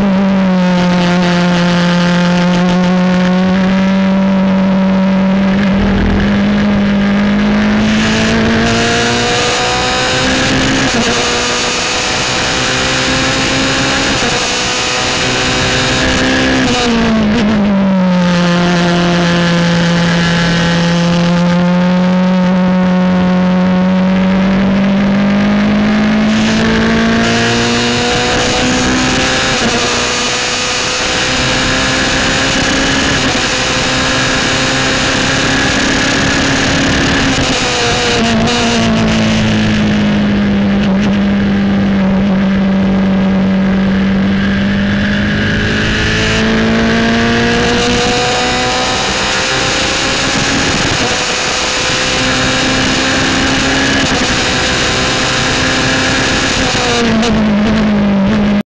う。